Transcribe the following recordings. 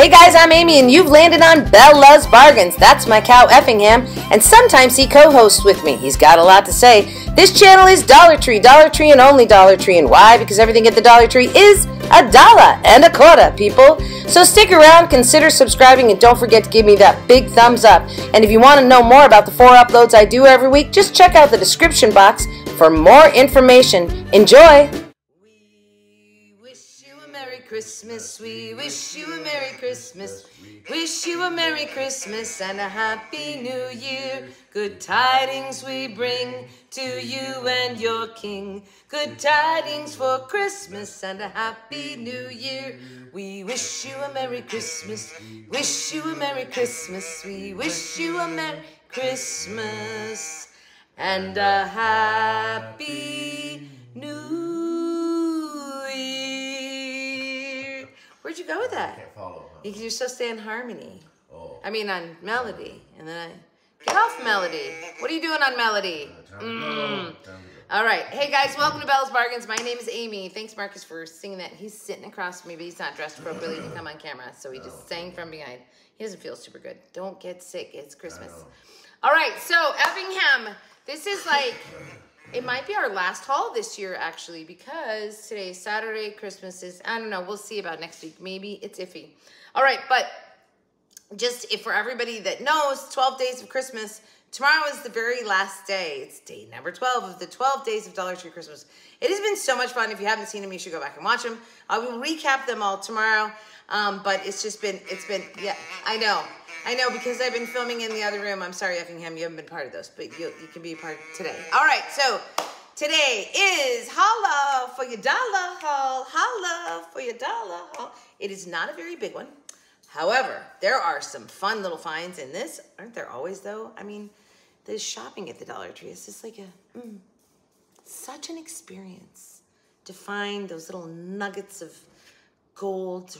Hey guys, I'm Amy, and you've landed on Bella's Bargains. That's my cow Effingham, and sometimes he co hosts with me. He's got a lot to say. This channel is Dollar Tree, Dollar Tree, and only Dollar Tree. And why? Because everything at the Dollar Tree is a dollar and a quarter, people. So stick around, consider subscribing, and don't forget to give me that big thumbs up. And if you want to know more about the four uploads I do every week, just check out the description box for more information. Enjoy! Christmas. We wish you a Merry Christmas. Wish you a Merry Christmas and a Happy New Year. Good tidings we bring to you and your King. Good tidings for Christmas and a Happy New Year. We wish you a Merry Christmas. Wish you a Merry Christmas. We wish you a Merry Christmas and a Happy New Where'd you go with that? I can't follow. Huh? Because you're supposed to stay on harmony. Oh. I mean, on melody. And then I get off melody. What are you doing on melody? Go. Mm. Time to go. All right. Hey guys, welcome to Bell's Bargains. My name is Amy. Thanks, Marcus, for singing that. He's sitting across from me, but he's not dressed appropriately to come on camera. So he just sang from behind. He doesn't feel super good. Don't get sick. It's Christmas. All right. So, Effingham, this is like, it might be our last haul this year, actually, because today is Saturday. Christmas is, I don't know. We'll see about next week. Maybe it's iffy. All right. But just if for everybody that knows 12 days of christmas tomorrow is the very last day it's day number 12 of the 12 days of dollar tree christmas it has been so much fun if you haven't seen them you should go back and watch them i will recap them all tomorrow um, but it's just been it's been yeah i know i know because i've been filming in the other room i'm sorry effingham you haven't been part of those but you, you can be a part today all right so Today is holla for your dollar haul. Holla for your dollar haul. It is not a very big one. However, there are some fun little finds in this. Aren't there always, though? I mean, the shopping at the Dollar Tree is just like a, mm, such an experience to find those little nuggets of gold.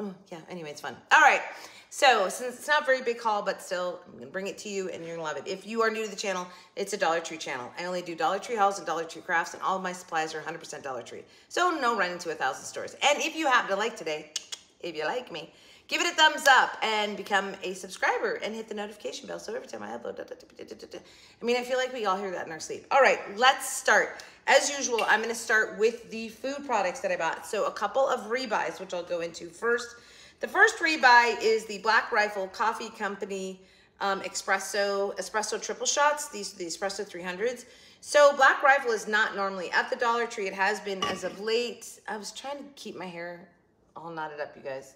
Oh, yeah, anyway, it's fun. All right. So, since it's not a very big haul, but still, I'm to bring it to you and you're to love it. If you are new to the channel, it's a Dollar Tree channel. I only do Dollar Tree hauls and Dollar Tree crafts, and all of my supplies are 100% Dollar Tree. So, no run into a thousand stores. And if you happen to like today, if you like me, give it a thumbs up and become a subscriber and hit the notification bell. So every time I upload, da, da, da. I mean, I feel like we all hear that in our sleep. All right, let's start. As usual, I'm going to start with the food products that I bought. So a couple of rebuys, which I'll go into first. The first rebuy is the Black Rifle Coffee Company um, espresso espresso triple shots. These are the espresso 300s. So Black Rifle is not normally at the Dollar Tree. It has been as of late. I was trying to keep my hair all knotted up, you guys.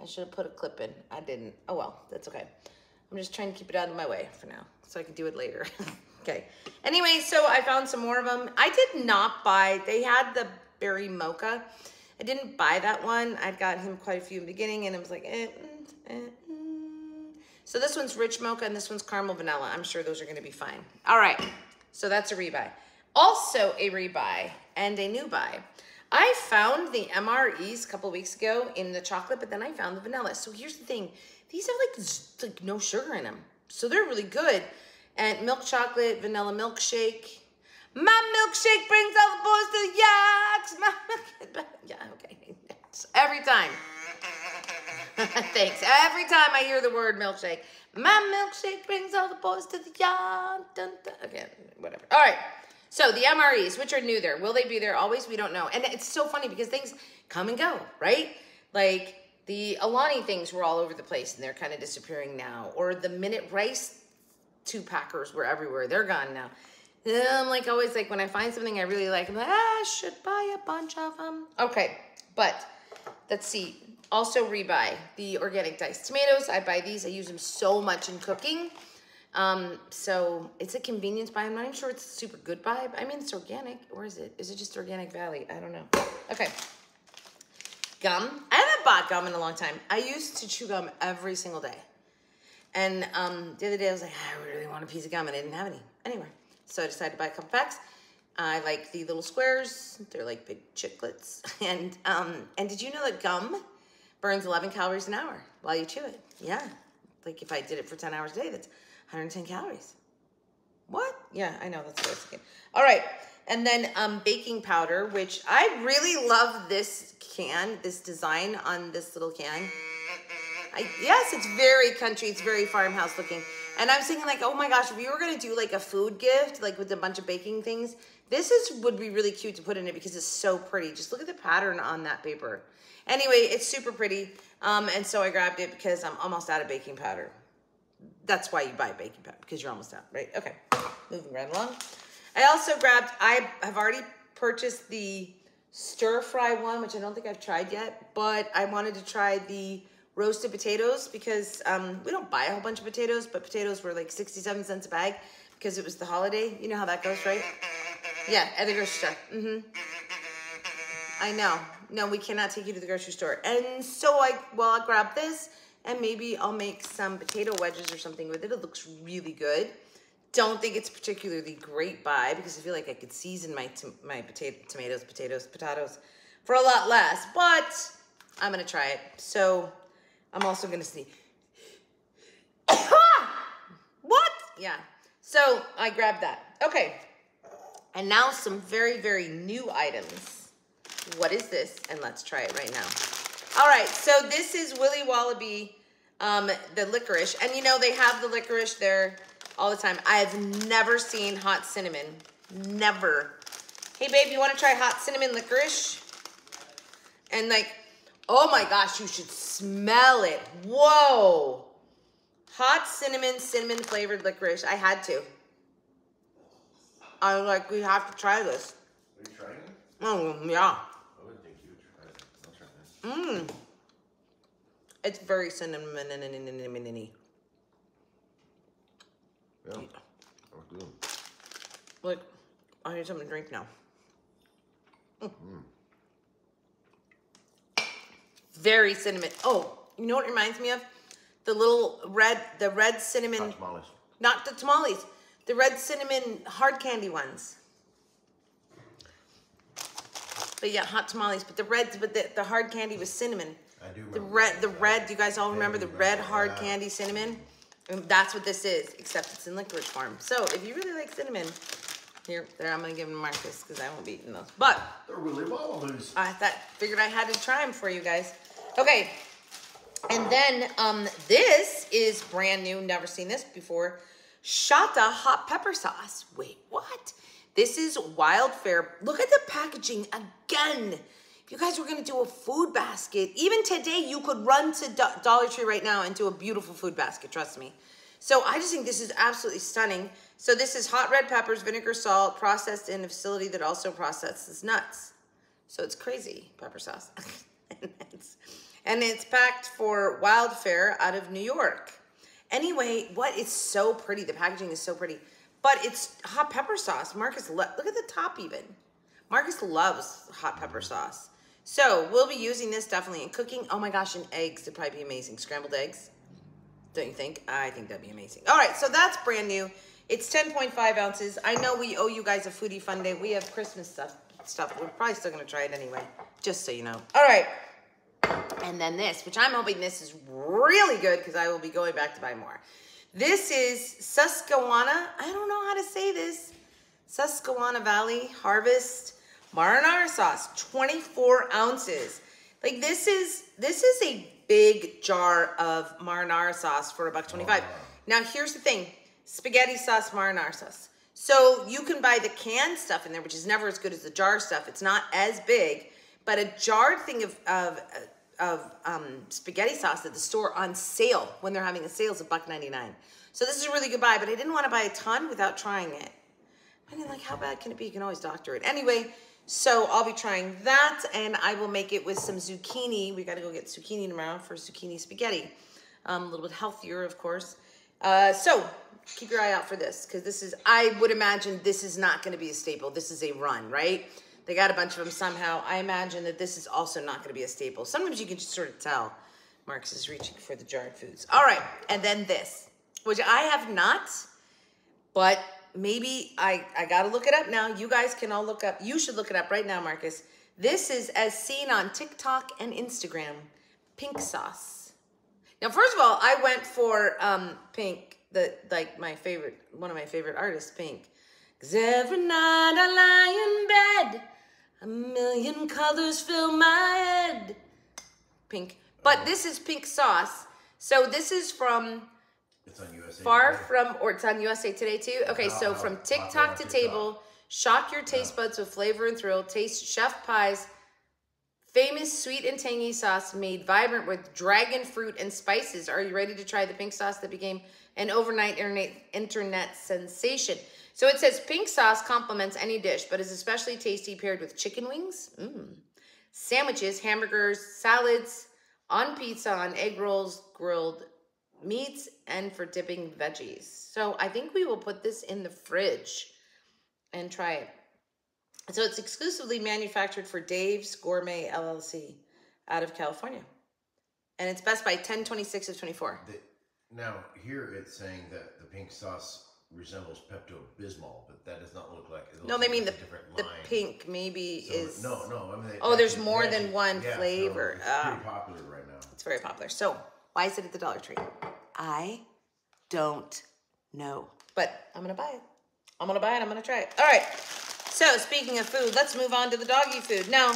I should have put a clip in. I didn't. Oh well, that's okay. I'm just trying to keep it out of my way for now, so I can do it later. okay. Anyway, so I found some more of them. I did not buy. They had the berry mocha. I didn't buy that one. I'd got him quite a few in the beginning, and I was like, eh, mm, eh, mm. So this one's rich mocha, and this one's caramel vanilla. I'm sure those are going to be fine. All right. So that's a rebuy. Also a rebuy and a new buy. I found the MREs a couple weeks ago in the chocolate, but then I found the vanilla. So here's the thing. These have like, like no sugar in them. So they're really good. And milk chocolate, vanilla milkshake. My milkshake brings all the boys to the yaks. My milk- yeah, okay. Every time. Thanks. Every time I hear the word milkshake, my milkshake brings all the boys to the yard. Okay, whatever. All right. So the MREs, which are new there, will they be there always? We don't know. And it's so funny because things come and go, right? Like the Alani things were all over the place and they're kind of disappearing now. Or the Minute Rice two packers were everywhere. They're gone now. I'm like always like when I find something I really like, I'm like, ah, I should buy a bunch of them. Okay, but let's see. Also rebuy the organic diced tomatoes. I buy these. I use them so much in cooking. Um, so it's a convenience buy. I'm not even sure it's a super good buy. I mean, it's organic. Or is it? Is it just Organic Valley? I don't know. Okay. Gum. I haven't bought gum in a long time. I used to chew gum every single day. And um, the other day I was like, I really want a piece of gum, and I didn't have any anywhere. So I decided to buy a couple packs. I like the little squares. They're like big chiclets. And um, and did you know that gum burns 11 calories an hour while you chew it? Yeah. Like if I did it for 10 hours a day, that's 110 calories. What? Yeah, I know. That's what. All right. And then um, baking powder, which I really love this can, this design on this little can. I, yes, it's very country. It's very farmhouse looking. And I was thinking like, oh my gosh, if you were gonna do like a food gift, like with a bunch of baking things, this is would be really cute to put in it because it's so pretty. Just look at the pattern on that paper. Anyway, it's super pretty. Um, and so I grabbed it because I'm almost out of baking powder. That's why you buy baking powder because you're almost out, right? Okay, moving right along. I also grabbed, I have already purchased the stir fry one, which I don't think I've tried yet, but I wanted to try the roasted potatoes because um, we don't buy a whole bunch of potatoes, but potatoes were like 67 cents a bag because it was the holiday. You know how that goes, right? Yeah, at the grocery store. Mm-hmm. I know. No, we cannot take you to the grocery store. And so I, well, I'll grab this and maybe I'll make some potato wedges or something with it. It looks really good. Don't think it's particularly great buy because I feel like I could season my my potato, tomatoes, potatoes, potatoes for a lot less, but I'm gonna try it. So I'm also gonna see. what? Yeah. So I grabbed that. Okay. And now some very, very new items. What is this? And let's try it right now. All right, so this is Wiley Wallaby, um, the licorice. And you know, they have the licorice there all the time. I have never seen hot cinnamon. Never. Hey, babe, you want to try hot cinnamon licorice? And like, oh my gosh, you should smell it. Whoa. Hot cinnamon, cinnamon flavored licorice. I had to. I was like, we have to try this. Are you trying it? Oh, yeah. I would think you would try it. I'll try this. Mmm. It's very cinnamon. Yeah. That was good. Like, I need something to drink now. Mm. Very cinnamon. Oh, you know what it reminds me of? The little red, the red cinnamon, Hot tamales. not the tamales, the red cinnamon hard candy ones. But yeah, hot tamales. But the red, but the, the hard candy was cinnamon. I do remember. The red, the red. Do you guys all remember the red hard that. candy cinnamon? And that's what this is, except it's in licorice form. So if you really like cinnamon, here, there, I'm gonna give them Marcus because I won't be eating those. But They're really wallabies. I thought, figured I had to try them for you guys. Okay, and then um, this is brand new. Never seen this before. Shata hot pepper sauce. Wait, what? This is Wildfare. Look at the packaging again. If you guys were gonna do a food basket, even today you could run to Do- Dollar Tree right now and do a beautiful food basket. Trust me. So I just think this is absolutely stunning. So this is hot red peppers, vinegar, salt, processed in a facility that also processes nuts. So it's crazy pepper sauce. and, it's, packed for Wildfare out of New York. Anyway, what is so pretty? The packaging is so pretty, but it's hot pepper sauce. Marcus, lo- look at the top even. Marcus loves hot pepper sauce. So we'll be using this definitely in cooking. Oh my gosh, and eggs would probably be amazing. Scrambled eggs. Don't you think? I think that'd be amazing. All right, so that's brand new. It's 10.5 ounces. I know we owe you guys a foodie fun day. We have Christmas stuff. Stuff. We're probably still gonna try it anyway, just so you know. All right, and then this, which I'm hoping this is really good because I will be going back to buy more. This is Susquehanna. I don't know how to say this. Susquehanna Valley Harvest marinara sauce, 24 ounces. Like this is this is a big jar of marinara sauce for a buck 25. Now here's the thing, spaghetti sauce, marinara sauce. So you can buy the canned stuff in there, which is never as good as the jar stuff. It's not as big, but a jarred thing of of uh, of um, spaghetti sauce at the store on sale when they're having a sale is a buck 99. So this is a really good buy, but I didn't want to buy a ton without trying it. I mean, like, how bad can it be? You can always doctor it. Anyway, so I'll be trying that, and I will make it with some zucchini. We got to go get zucchini tomorrow for zucchini spaghetti. Um, a little bit healthier, of course. Uh, so keep your eye out for this, because this is, I would imagine this is not going to be a staple. This is a run, right? They got a bunch of them somehow. I imagine that this is also not going to be a staple. Sometimes you can just sort of tell Marcus is reaching for the jarred foods. All right, and then this, which I have not, but maybe I, I gotta look it up now. You guys can all look up. You should look it up right now, Marcus. This is as seen on TikTok and Instagram, pink sauce. Now, first of all, I went for um, pink, the like my favorite, one of my favorite artists, Pink. Cause every night I lie in bed, a million colors fill my head. Pink. But this is pink sauce. So this is from It's on USA. Far Today. from, or it's on USA Today too. Okay, so from TikTok to table, shock your taste buds with flavor and thrill. Taste Chef Pii's famous sweet and tangy sauce made vibrant with dragon fruit and spices. Are you ready to try the pink sauce that became an overnight internet internet sensation? So it says pink sauce complements any dish, but is especially tasty paired with chicken wings, mm, sandwiches, hamburgers, salads, on pizza, on egg rolls, grilled meats, and for dipping veggies. So I think we will put this in the fridge and try it. So it's exclusively manufactured for Dave's Gourmet LLC out of California. And it's best by 1026 of 24. The- now here it's saying that the pink sauce resembles Pepto Bismol, but that does not look like. It No, they mean the, different the line. pink maybe So, is. no, no. I mean, they Oh, there's more than one yeah, flavor. it's Ah. pretty popular right now. It's very popular. So why is it at the Dollar Tree? I don't know. But I'm gonna buy it. I'm gonna buy it. I'm gonna try it. All right. So speaking of food, let's move on to the doggy food. Now,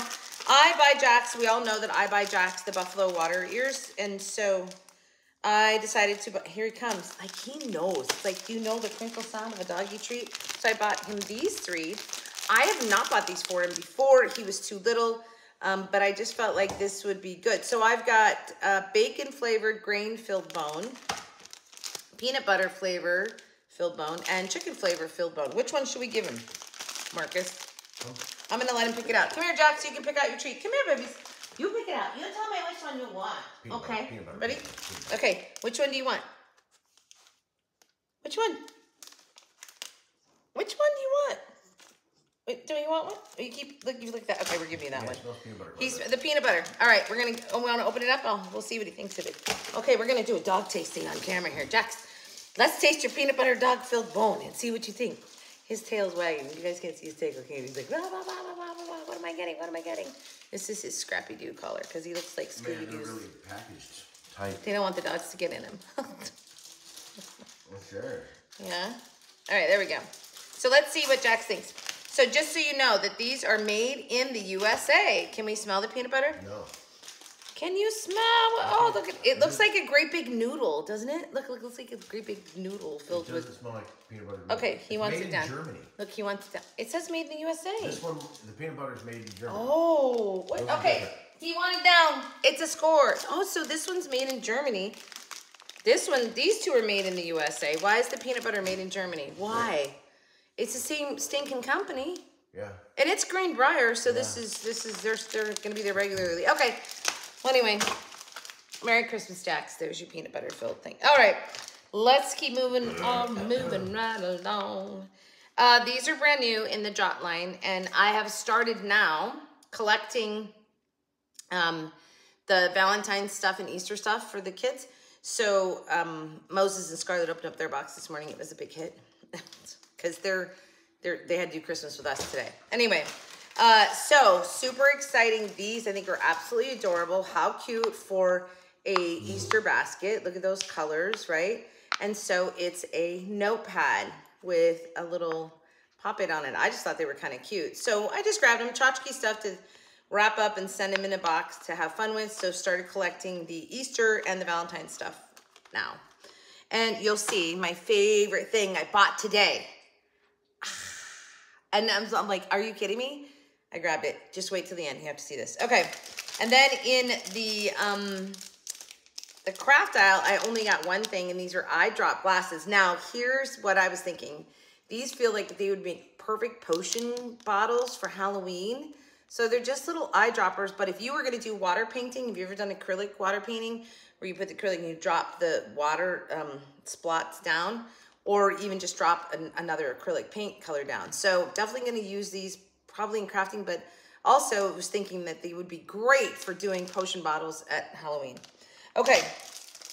I buy Jax. We all know that I buy Jax the buffalo water ears, and so I decided to. But here he comes. Like he knows. It's like you know the crinkle sound of a doggy treat. So I bought him these three. I have not bought these for him before. He was too little. Um, but I just felt like this would be good. So I've got uh, bacon flavored grain filled bone, peanut butter flavor filled bone, and chicken flavor filled bone. Which one should we give him, Marcus? I'm gonna let him pick it out. Come here, Jack, so you can pick out your treat. Come here, babies. You pick it out. You tell me which one you want. Peanut okay. butter, Ready? butter, butter. Okay. Which one do you want? Which one? Which one do you want? Wait, do you want one? Oh, you keep look. You look that. Okay, we're giving you that Yeah, one. peanut butter. He's the peanut butter. All right, we're gonna. Oh, we want to open it up. Oh, we'll see what he thinks of it. Okay, we're gonna do a dog tasting on camera here, Jax. Let's taste your peanut butter dog filled bone and see what you think. His tail's wagging. You guys can't see his tail. Okay, he's like, "Wah, wah, wah, am I getting? What am I getting? This is his Scrappy Doo collar because he looks like. Scooby Man, they're really packaged tight. They don't want the dogs to get in him. Oh, sure. Yeah. All right, there we go. So let's see what Jax thinks. So just so you know that these are made in the USA. Can we smell the peanut butter? No. Can you smell? Oh, look at it. Looks mm. like a great big noodle, doesn't it? Look, look, looks like a great big noodle It filled doesn't with. smell like peanut butter. Okay, he It's wants made it in down. Germany. Look, he wants it down. It says made in the USA. This one, the peanut butter is made in Germany. Oh, what? Okay. He wanted down. It's a score. Oh, so this one's made in Germany. This one, these two are made in the USA. Why is the peanut butter made in Germany? Why? It's the same stinking company. Yeah. And it's Greenbrier, so this is this is they're they're gonna be there regularly. Okay. Well, anyway, Merry Christmas, Jax. There's your peanut butter filled thing. All right, let's keep moving on, moving right along. Uh, these are brand new in the Jot line, and I have started now collecting um, the Valentine's stuff and Easter stuff for the kids. So um, Moses and Scarlett opened up their box this morning. It was a big hit because they're they're they had to do Christmas with us today. Anyway, uh, so super exciting. These I think are absolutely adorable. How cute for a Easter basket. Look at those colors, right? And so it's a notepad with a little pop-it on it. I just thought they were kind of cute. So I just grabbed them, tchotchke stuff to wrap up and send them in a box to have fun with. So started collecting the Easter and the Valentine stuff now. And you'll see my favorite thing I bought today. And I'm, I'm like, are you kidding me? I grabbed it. Just wait till the end. You have to see this. Okay. And then in the um the craft aisle, I only got one thing, and these are eye drop glasses. Now, here's what I was thinking. These feel like they would make perfect potion bottles for Halloween. So they're just little eyedroppers, but if you were gonna do water painting, have you ever done acrylic water painting where you put the acrylic and you drop the water um, splots down, or even just drop an, another acrylic paint color down. So definitely gonna use these probably in crafting, but also was thinking that they would be great for doing potion bottles at Halloween. Okay,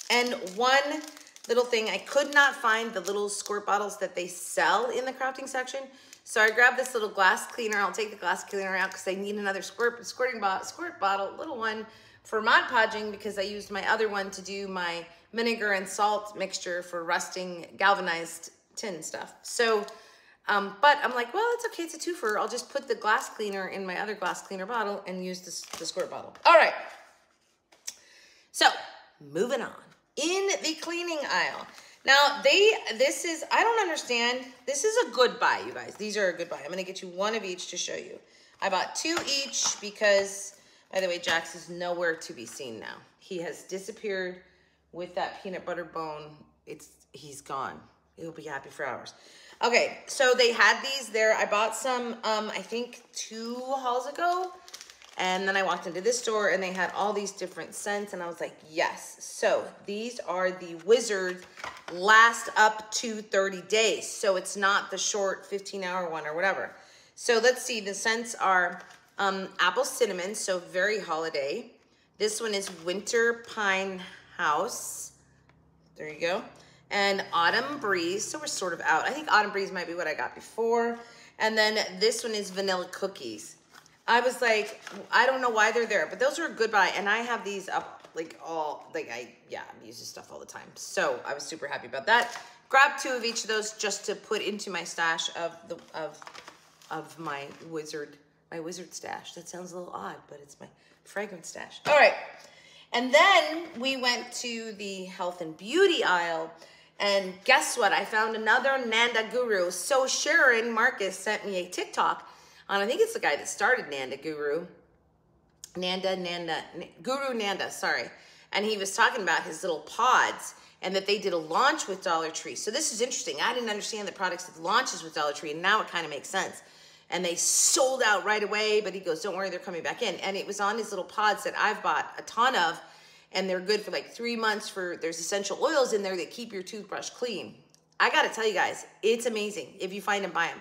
and one little thing, I could not find the little squirt bottles that they sell in the crafting section. So I grabbed this little glass cleaner. I'll take the glass cleaner out because I need another squirt squirting bottle, squirt bottle, little one for Mod Podging because I used my other one to do my vinegar and salt mixture for rusting galvanized tin stuff. So, um, but I'm like, well, it's okay. It's a twofer. I'll just put the glass cleaner in my other glass cleaner bottle and use this, the squirt bottle. All right. So, moving on. in the cleaning aisle. Now they, this is, I don't understand. This is a good buy, you guys. These are a good buy. I'm gonna get you one of each to show you. I bought two each because, by the way, Jax is nowhere to be seen now. He has disappeared with that peanut butter bone. It's, he's gone. He'll be happy for hours. Okay, so they had these there. I bought some, um, I think two hauls ago. And then I walked into this store and they had all these different scents and I was like, yes. So these are the Wizard last up to 30 days. So it's not the short 15 hour one or whatever. So let's see, the scents are um, apple cinnamon, so very holiday. This one is winter pine house. There you go. And autumn breeze, so we're sort of out. I think autumn breeze might be what I got before. And then this one is vanilla cookies. I was like, I don't know why they're there, but those are a good buy. And I have these up like all, like I, yeah, I use this stuff all the time. So I was super happy about that. Grab two of each of those just to put into my stash of the, of, of my wizard, my wizard stash. That sounds a little odd, but it's my fragrance stash. All right. And then we went to the health and beauty aisle. And guess what? I found another Nanda guru. So Sharon Marcus sent me a TikTok and I think it's the guy that started Nanda Guru. Nanda, Nanda, Guru Nanda, sorry. And he was talking about his little pods and that they did a launch with Dollar Tree. So this is interesting. I didn't understand the products that launches with Dollar Tree, and now it kind of makes sense. And they sold out right away, but he goes, don't worry, they're coming back in. And it was on his little pods that I've bought a ton of, and they're good for like three months for, there's essential oils in there that keep your toothbrush clean. I gotta tell you guys, it's amazing. If you find them, buy them.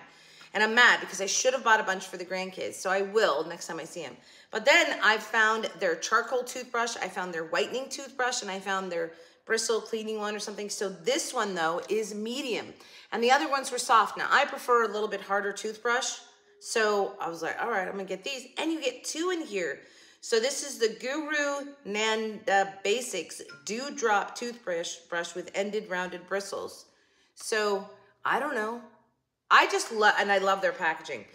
And I'm mad because I should have bought a bunch for the grandkids. So I will next time I see them. But then I found their charcoal toothbrush. I found their whitening toothbrush and I found their bristle cleaning one or something. So this one though is medium and the other ones were soft. Now I prefer a little bit harder toothbrush. So I was like, all right, I'm gonna get these. And you get two in here. So this is the Guru Nanda Basics Dewdrop Toothbrush brush with ended rounded bristles. So I don't know. I just love, and I love their packaging.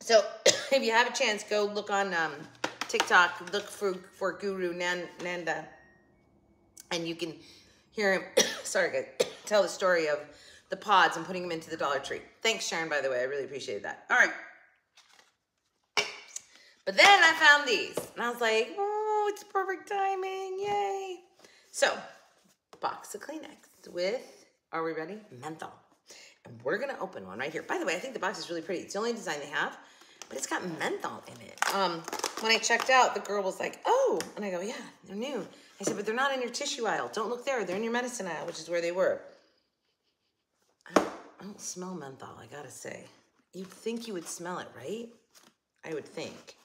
So if you have a chance, go look on um, TikTok, look for, for Guru Nan, Nanda, and you can hear him, sorry tell the story of the pods and putting them into the Dollar Tree. Thanks, Sharon, by the way. I really appreciate that. All right. But then I found these, and I was like, oh, it's perfect timing, yay. So, box of Kleenex with, are we ready? Menthol. And we're gonna open one right here. By the way, I think the box is really pretty. It's the only design they have, but it's got menthol in it. Um, when I checked out, the girl was like, oh, and I go, yeah, they're new. I said, but they're not in your tissue aisle. Don't look there. They're in your medicine aisle, which is where they were. I don't, I don't smell menthol, I gotta say. You'd think you would smell it, right? I would think.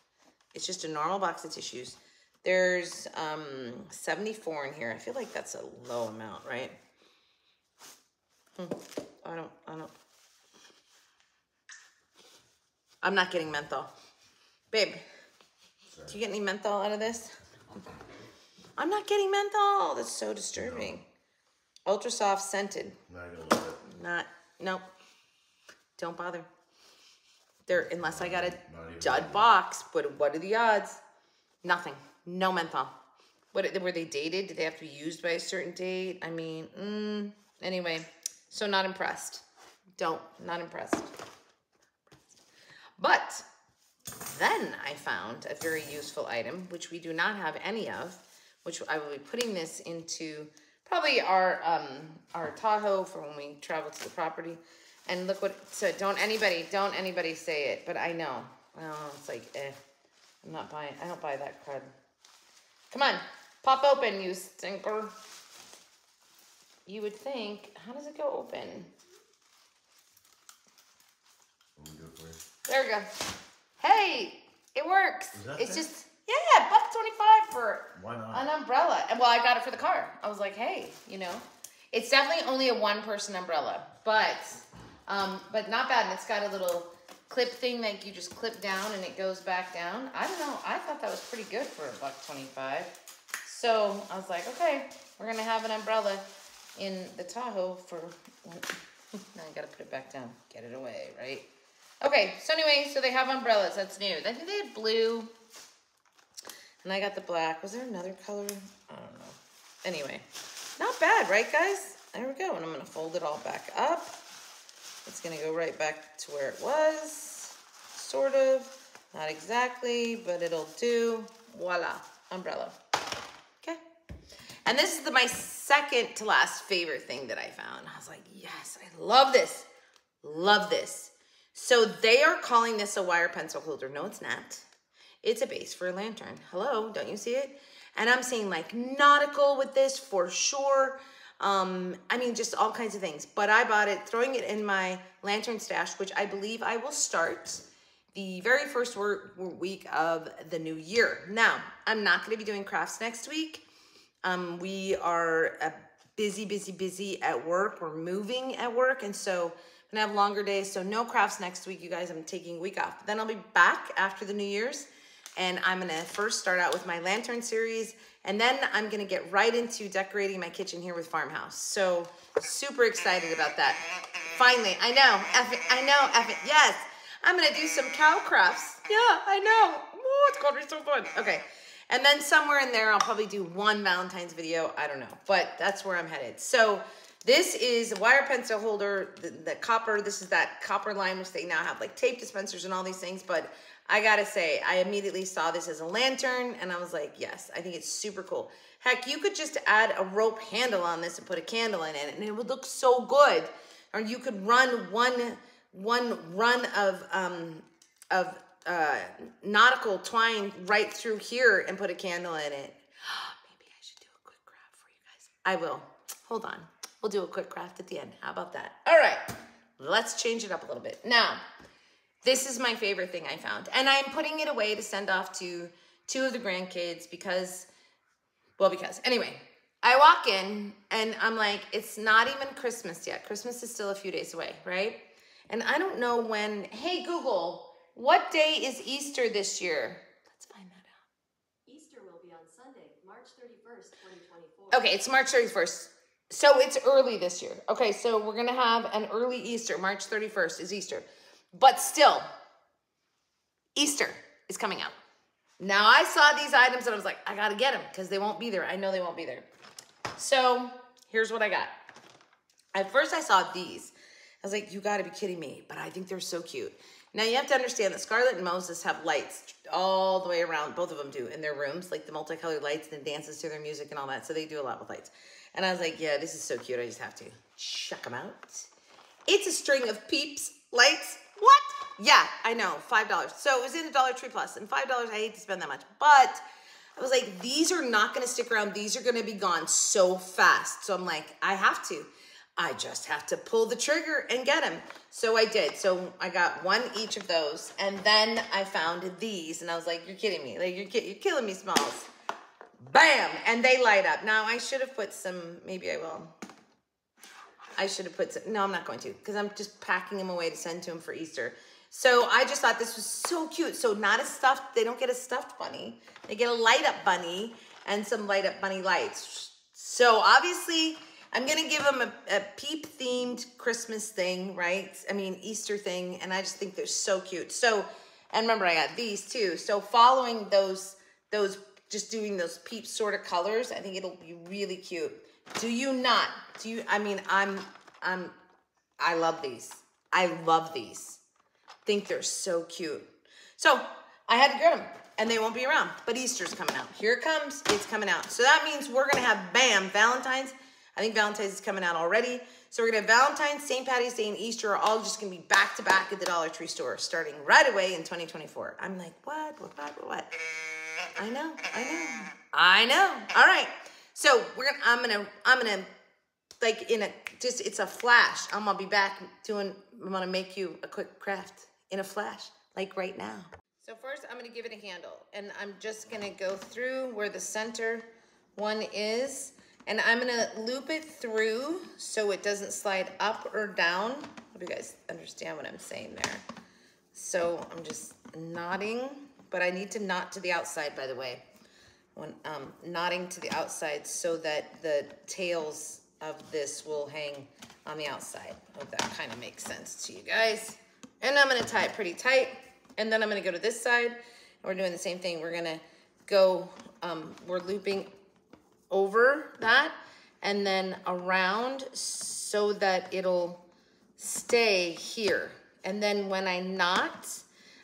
It's just a normal box of tissues. There's um, 74 in here. I feel like that's a low amount, right? Hmm. I don't, I don't. I'm not getting menthol. Babe, Sorry. do you get any menthol out of this? I'm not getting menthol. That's so disturbing. No. Ultra soft scented. Not Not, nope. Don't bother. There, unless I got a dud box. But what are the odds? Nothing. No menthol. What were they dated? Did they have to be used by a certain date? I mean, mm, anyway. So not impressed. Don't, not impressed. But then I found a very useful item, which we do not have any of, which I will be putting this into probably our um, our Tahoe for when we travel to the property. And look what, so don't anybody, don't anybody say it, but I know. Well, it's like, eh, I'm not buying, I don't buy that crud. Come on, pop open, you stinker you would think, how does it go open? There we go. Hey, it works. It's just, yeah, buck 25 for an umbrella. And well, I got it for the car. I was like, hey, you know, it's definitely only a one person umbrella, but, um, but not bad. And it's got a little clip thing that you just clip down and it goes back down. I don't know. I thought that was pretty good for a buck 25. So I was like, okay, we're going to have an umbrella in the Tahoe for, now I gotta put it back down, get it away, right? Okay, so anyway, so they have umbrellas, that's new. I think they had blue, and I got the black. Was there another color? I don't know. Anyway, not bad, right, guys? There we go. And I'm going to fold it all back up. It's to go right back to where it was, sort of. Not exactly, but it'll do. Voila, umbrella. Okay. And this is the, my second to last favorite thing that I found. I was like, yes, I love this. Love this. So they are calling this a wire pencil holder. No, it's not. It's a base for a lantern. Hello, don't you see it? And I'm seeing like nautical with this for sure. Um, I mean, just all kinds of things. But I bought it, throwing it in my lantern stash, which I believe I will start the very first week of the new year. Now, I'm not going to be doing crafts next week. Um, we are busy, busy, busy at work. We're moving at work. And so I'm going to have longer days. So no crafts next week, you guys. I'm taking a week off. But then I'll be back after the New Year's. And I'm to first start out with my lantern series. And then I'm to get right into decorating my kitchen here with Farmhouse. So super excited about that. Finally, I know. F it, I know. F it. Yes. I'm gonna do some cow crafts. Yeah, I know. Oh, it's gonna be so fun. Okay. And then somewhere in there, I'll probably do one Valentine's video. I don't know, but that's where I'm headed. So this is a wire pencil holder, the, the copper. This is that copper line, which they now have like tape dispensers and all these things. But I gotta say, I immediately saw this as a lantern and I was like, yes, I think it's super cool. Heck, you could just add a rope handle on this and put a candle in it and it would look so good. Or you could run one one run of um, of uh, nautical twine right through here and put a candle in it. Maybe I should do a quick craft for you guys. I will. Hold on. We'll do a quick craft at the end. How about that? All right. Let's change it up a little bit. Now, this is my favorite thing I found. And I'm putting it away to send off to two of the grandkids because, well, because, anyway, I walk in and I'm like, it's not even Christmas yet. Christmas is still a few days away, right? And I don't know when, hey Google, what day is Easter this year? Let's find that out. Easter will be on Sunday, March 31st, 2024. Okay, it's March 31st. So it's early this year. Okay, so we're going to have an early Easter. March 31st is Easter. But still, Easter is coming out. Now I saw these items and I was like, I got to get them because they won't be there. I know they won't be there. So here's what I got. At first I saw these I was like, you gotta be kidding me. But I think they're so cute. Now you have to understand that Scarlett and Moses have lights all the way around, both of them do, in their rooms, like the multicolored lights and dances to their music and all that. So they do a lot with lights. And I was like, yeah, this is so cute. I just have to check them out. It's a string of peeps lights. Yeah, I know, $5. So it was in the Dollar Tree Plus, and $5, I hate to spend that much. But I was like, these are not gonna stick around. These are gonna be gone so fast. So I'm like, I have to. I just have to pull the trigger and get them. So I did. So I got one each of those. And then I found these and I was like, you're kidding me. Like you're, you're killing me, Smalls. Bam! And they light up. Now I should have put some, maybe I will. I should have put some, no, I'm not going to because I'm just packing them away to send to him for Easter. So I just thought this was so cute. So not a stuffed, they don't get a stuffed bunny. They get a light up bunny and some light up bunny lights. So obviously I'm gonna give them a, a peep themed Christmas thing, right? I mean, Easter thing, and I just think they're so cute. So, and remember I got these too. So following those, those, just doing those peep sort of colors, I think it'll be really cute. Do you not? Do you, I mean, I'm, I'm, I love these. I love these. Think they're so cute. So I had to get them and they won't be around, but Easter's coming out. Here it comes, it's coming out. So that means we're gonna have, bam, Valentine's, I think Valentine's is coming out already. So we're gonna have Valentine's, St. Patty's Day, and Easter are all just gonna be back to back at the Dollar Tree store starting right away in 2024. I'm like, what, what, what, what? I know, I know, I know. All right. So we're gonna, I'm gonna, I'm gonna, like in a, just, it's a flash. I'm gonna be back doing, I'm gonna make you a quick craft in a flash, like right now. So first I'm gonna give it a handle and I'm just gonna go through where the center one is and I'm gonna loop it through so it doesn't slide up or down. Hope you guys understand what I'm saying there. So I'm just knotting, but I need to knot to the outside, by the way. When um, knotting to the outside so that the tails of this will hang on the outside. Hope that kind of makes sense to you guys. And I'm gonna tie it pretty tight. And then I'm gonna go to this side. We're doing the same thing. We're gonna go, um, we're looping over that and then around so that it'll stay here. And then when I knot,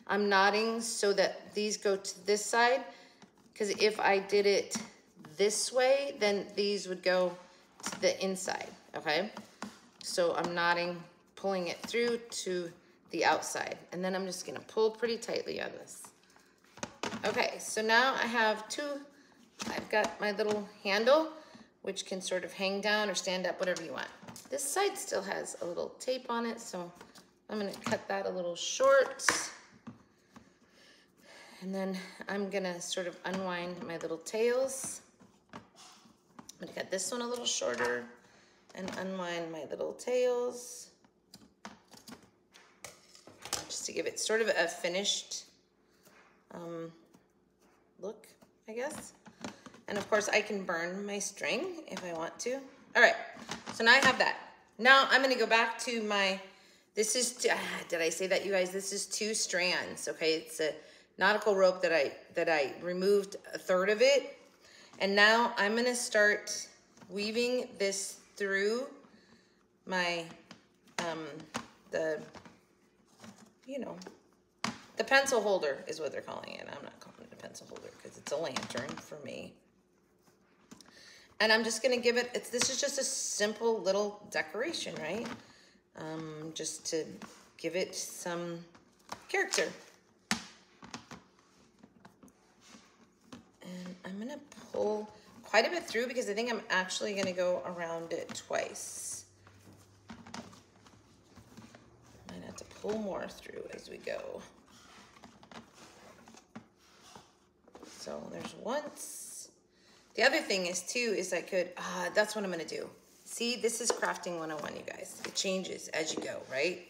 I'm knotting so that these go to this side. Because if I did it this way, then these would go to the inside, okay? So I'm knotting, pulling it through to the outside. And then I'm just gonna pull pretty tightly on this. Okay, so now I have two, I've got my little handle, which can sort of hang down or stand up, whatever you want. This side still has a little tape on it, so I'm gonna cut that a little short. And then I'm gonna sort of unwind my little tails. I'm gonna cut this one a little shorter and unwind my little tails. Just to give it sort of a finished um, look, I guess. And of course I can burn my string if I want to. All right, so now I have that. Now I'm gonna go back to my, this is, ah, did I say that you guys? This is two strands, okay? It's a nautical rope that I, that I removed a third of it. And now I'm gonna start weaving this through my, um, the, you know, the pencil holder is what they're calling it. I'm not calling it a pencil holder because it's a lantern for me. And I'm just gonna give it, it's, this is just a simple little decoration, right? Um, just to give it some character. And I'm gonna pull quite a bit through because I think I'm actually gonna go around it twice. Pull more through as we go. So there's once. The other thing is too, is I could, ah, that's what I'm gonna do. See, this is crafting 101, you guys. It changes as you go, right?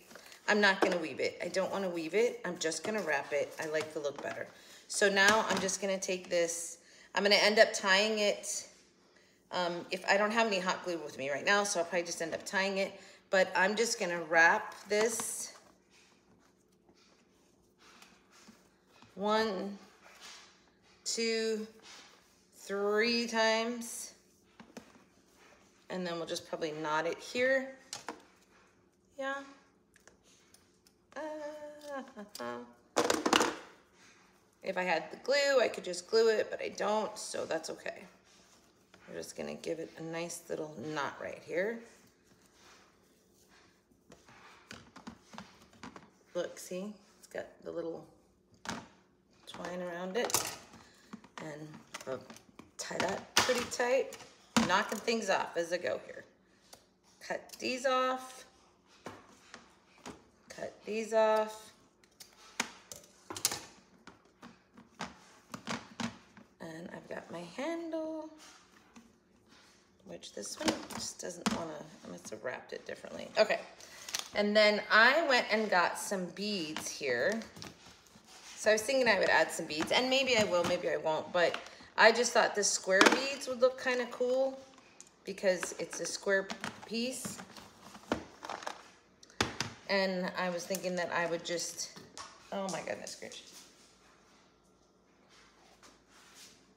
I'm not gonna weave it. I don't wanna weave it. I'm just gonna wrap it. I like the look better. So now I'm just gonna take this, I'm gonna end up tying it, um, if I don't have any hot glue with me right now, so I'll probably just end up tying it, but I'm just gonna wrap this one, two, three times. And then we'll just probably knot it here. Yeah. Uh, if I had the glue, I could just glue it, but I don't, so that's okay. We're just gonna give it a nice little knot right here. Look, see, it's got the little twine around it. And I'll tie that pretty tight, knocking things off as I go here. Cut these off, cut these off. And I've got my handle, which this one just doesn't wanna, I must have wrapped it differently. Okay, and then I went and got some beads here. So I was thinking I would add some beads, and maybe I will, maybe I won't, but I just thought the square beads would look kind of cool because it's a square piece. And I was thinking that I would just, oh my goodness gracious.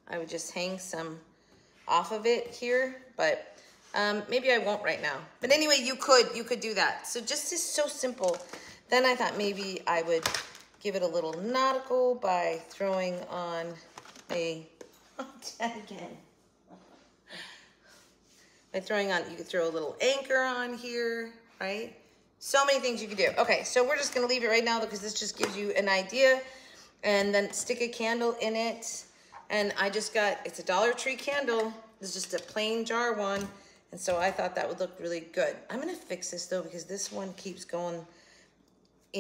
I would just hang some off of it here, but um, maybe I won't right now. But anyway, you could, you could do that. So just is so simple. Then I thought maybe I would give it a little nautical by throwing on a, again. By throwing on, you could throw a little anchor on here, right? So many things you could do. Okay, so we're just gonna leave it right now because this just gives you an idea. And then stick a candle in it. And I just got, it's a Dollar Tree candle. It's just a plain jar one. And so I thought that would look really good. I'm gonna fix this though because this one keeps going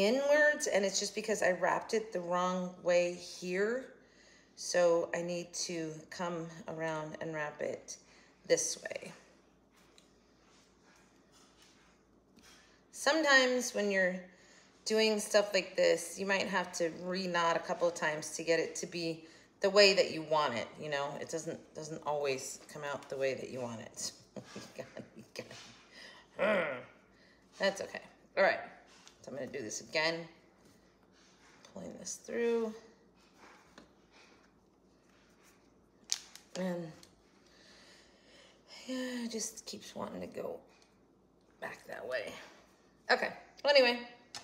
inwards and it's just because I wrapped it the wrong way here. So I need to come around and wrap it this way. Sometimes when you're doing stuff like this, you might have to re-knot a couple of times to get it to be the way that you want it, you know? It doesn't doesn't always come out the way that you want it. Mm. That's okay. All right. So I'm gonna do this again. Pulling this through. And yeah, it just keeps wanting to go back that way. Okay, well anyway,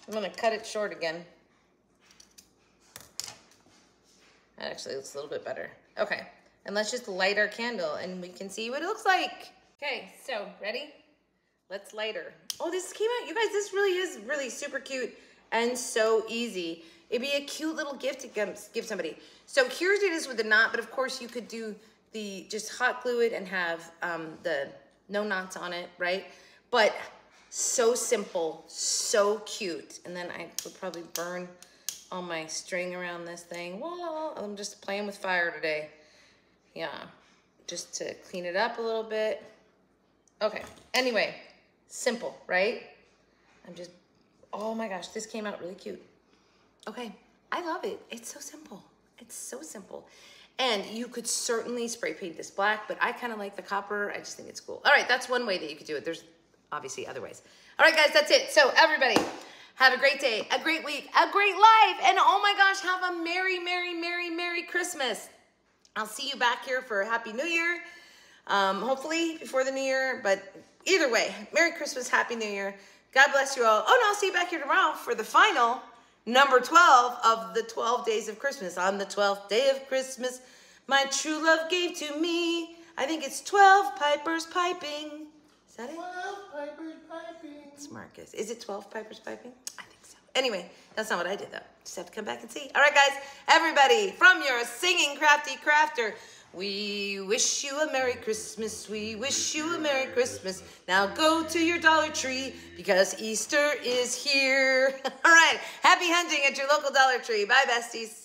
I'm gonna cut it short again. That actually looks a little bit better. Okay, and let's just light our candle and we can see what it looks like. Okay, so ready? Let's lighter. Oh, this came out, you guys, this really is really super cute and so easy. It'd be a cute little gift to give, somebody. So here's it is with the knot, but of course you could do the, just hot glue it and have um, the no knots on it, right? But so simple, so cute. And then I would probably burn all my string around this thing. Whoa, I'm just playing with fire today. Yeah, just to clean it up a little bit. Okay, anyway, simple, right? I'm just, oh my gosh, this came out really cute. Okay, I love it. It's so simple. It's so simple. And you could certainly spray paint this black, but I kind of like the copper. I just think it's cool. All right, that's one way that you could do it. There's obviously other ways. All right, guys, that's it. So everybody, have a great day, a great week, a great life, and oh my gosh, have a merry, merry, merry, merry Christmas. I'll see you back here for Happy New Year. Um, hopefully before the New Year, but either way, Merry Christmas, Happy New Year. God bless you all. Oh, no, I'll see you back here tomorrow for the final number 12 of the 12 days of Christmas. On the 12th day of Christmas, my true love gave to me. I think it's 12 pipers piping. Is that it? 12 pipers piping. It's Marcus. Is it 12 pipers piping? I think so. Anyway, that's not what I did though. Just have to come back and see. All right, guys, everybody, from your singing crafty crafter, we wish you a Merry Christmas. We wish you a Merry Christmas. Now go to your Dollar Tree because Easter is here. All right, happy hunting at your local Dollar Tree. Bye, besties.